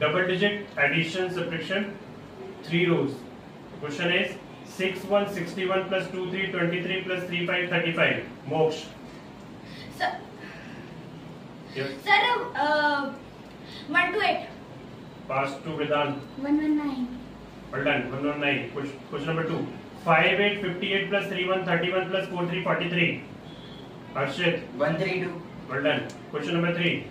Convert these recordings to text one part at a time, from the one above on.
double digit addition subtraction three rows question is 6 1 61 plus 2 3 23 plus 3 5 35 moksha Sir, yes sir, uh, one to eight. pass to One one well done 119 question, question number 2 5 8 58 plus 3 1 31 plus 4 3 43 harshit One three two. well done question number 3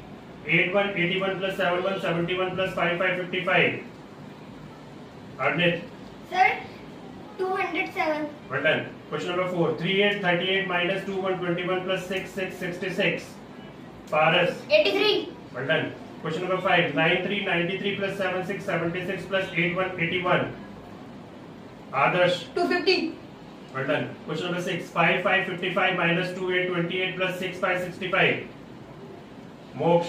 8 1 81 plus 7 1 71 plus 5 5 55 arnit Sir, two hundred seven. Well done. Question number four. 38, 38 minus 2, 121 plus 6, 6, 66. Paras. Eighty three. Well done. Question number five. 9, 3, 93 plus 7, 6, 76 plus 8, 1, 81. Adarsh. Two fifty. Well done. Question number six. 5, 5, 55 minus 2, 8, 28 plus 6, 5, 65. Moksh. Uh,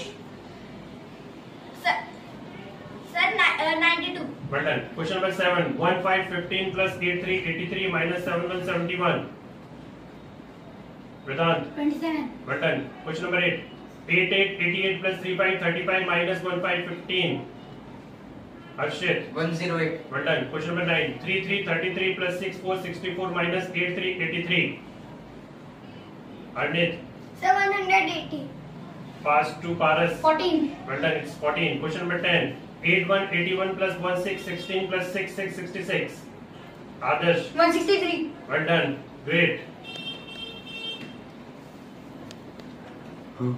two. Well done. Question number seven. 1, 5, 15 plus 8, 3, 83 minus 7, 1, 71. Vedant. Twenty seven. Well done. Question number 8. 8, 8, 88 plus 3, 5, 35 minus 1, 5, 15. Harshit. One zero eight. Well done. Question number 9. 3, 3, 33 plus 6, 4, 64 minus 8, 3, 83. Arnit. Sir, one hundred eighty. Pass to Paras. Fourteen. Well done. It's 14. Question number 10. 8, 1, 81 plus 1, 6, 16 plus 6, 6, 66. Adarsh. One sixty three. Well done. Great. Who?